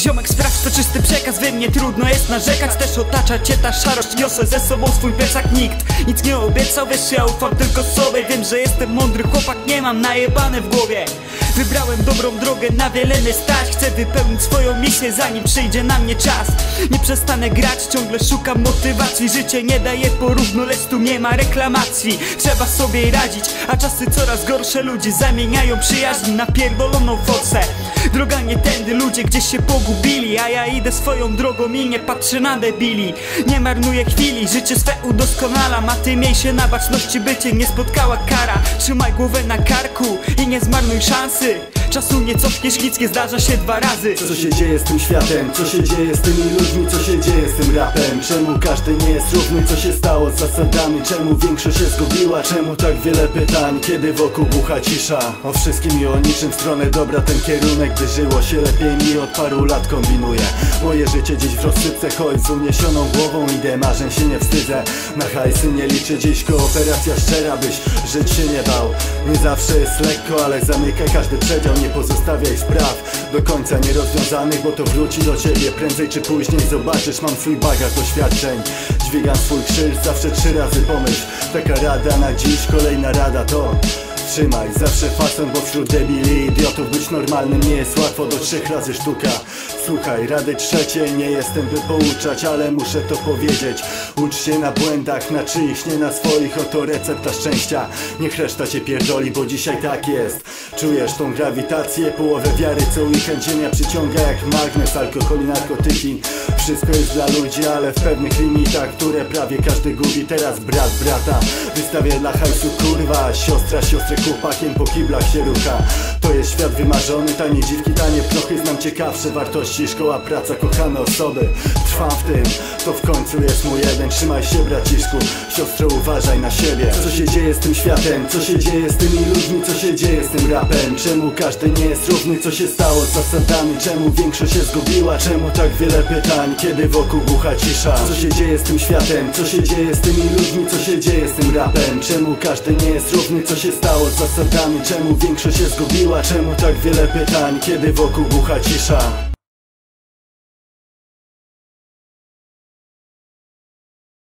Ziomek sprawdź to czysty przekaz We mnie trudno jest narzekać. Też otacza cię ta szarość Niosę ze sobą swój plecak Nikt nic nie obiecał. Wiesz ja ufam tylko sobie Wiem, że jestem mądry chłopak Nie mam najebane w głowie. Wybrałem dobrą drogę, na wiele nie stać. Chcę wypełnić swoją misję zanim przyjdzie na mnie czas. Nie przestanę grać, ciągle szukam motywacji. Życie nie daje porównu, lecz tu nie ma reklamacji. Trzeba sobie radzić, a czasy coraz gorsze. Ludzie zamieniają przyjaźń na pierdoloną focę ludzie gdzieś się pogubili A ja idę swoją drogą i nie patrzę na debili Nie marnuję chwili, życie swe udoskonalam A ty miej się na baczności, by cię nie spotkała kara Trzymaj głowę na karku i nie zmarnuj szansy Czasu nie cofniesz, nic nie zdarza się dwa razy Co się dzieje z tym światem? Co się dzieje z tymi ludźmi? Co się dzieje z tym rapem? Czemu każdy nie jest równy? Co się stało z zasadami? Czemu większość się zgubiła? Czemu tak wiele pytań? Kiedy wokół bucha cisza? O wszystkim i o niczym w stronę dobra ten kierunek Gdy żyło się lepiej mi od paru lat kombinuję Moje życie dziś w rozsypce Choć z uniesioną głową idę Marzeń się nie wstydzę Na hajsy nie liczę dziś Kooperacja szczera byś żyć się nie bał Nie zawsze jest lekko, ale zamyka każdy przedział Nie pozostawiaj spraw do końca nierozwiązanych Bo to wróci do ciebie prędzej czy później Zobaczysz, mam swój bagaż doświadczeń. Dźwigam swój krzyż, zawsze trzy razy pomyśl. Taka rada na dziś, kolejna rada to Trzymaj, zawsze fason, bo wśród debili idiotów Być normalnym nie jest łatwo, do trzech razy sztuka. Słuchaj, rady trzecie, nie jestem by pouczać Ale muszę to powiedzieć. Ucz się na błędach, na czyichś, nie na swoich. Oto recepta szczęścia. Niech reszta cię pierdoli, bo dzisiaj tak jest. Czujesz tą grawitację, połowę wiary Co weekend ziemia przyciąga jak magnes Alkohol i narkotyki. Wszystko jest dla ludzi, ale w pewnych limitach Które prawie każdy gubi. Teraz brat brata Wystawię dla hajsu kurwa. Siostra siostrę chłopakiem po kiblach się rucha To jest świat wymarzony, tanie dziwki, tanie prochy. Znam ciekawsze wartości, szkoła, praca, kochane osoby. Trwam w tym, to w końcu jest mój jeden. Trzymaj się braciszku, siostro uważaj na siebie. Co się dzieje z tym światem, co się dzieje z tymi ludźmi? Co się dzieje z tym rapem, czemu każdy nie jest równy? Co się stało z zasadami, czemu większość się zgubiła? Czemu tak wiele pytań, kiedy wokół bucha cisza? Co się dzieje z tym światem, co się dzieje z tymi ludźmi? Co się dzieje z tym rapem, czemu każdy nie jest równy? Co się stało z zasadami, czemu większość się zgubiła Czemu tak wiele pytań, kiedy wokół bucha cisza